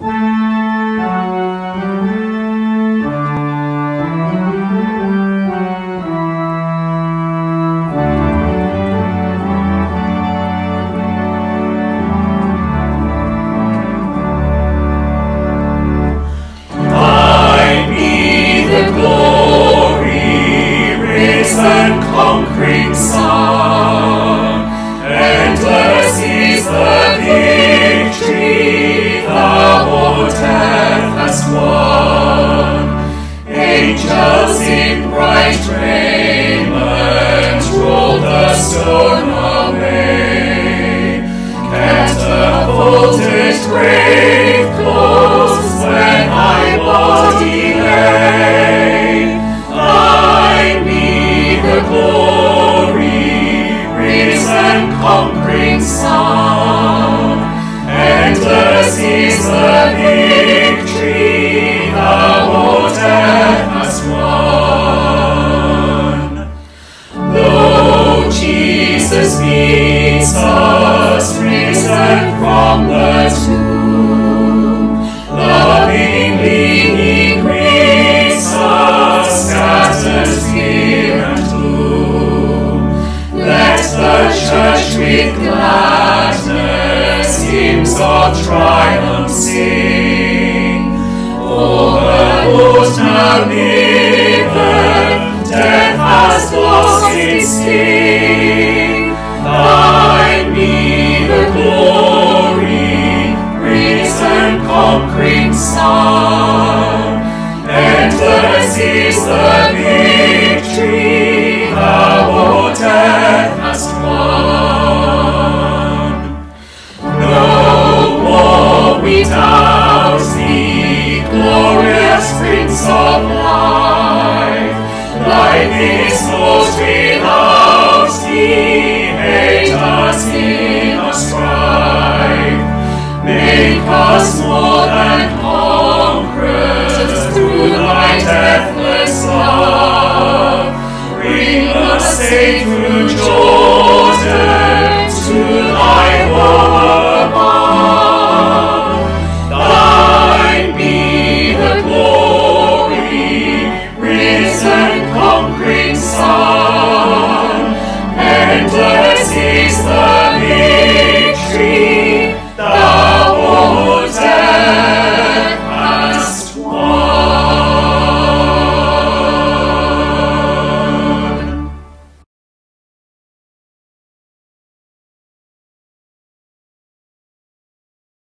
Thine In bright the stone away. Catapulted grave when I lay. The glory, risen conquering. Endless is the victory now liveth, death has lost its sting. Son, endless is the victory thou, O death, hast won. No more we doubt thee, glorious Prince of Life, life is Christ's love, bring us Saint through Jordan to thy home above. Thine be the glory, risen, conquering Son.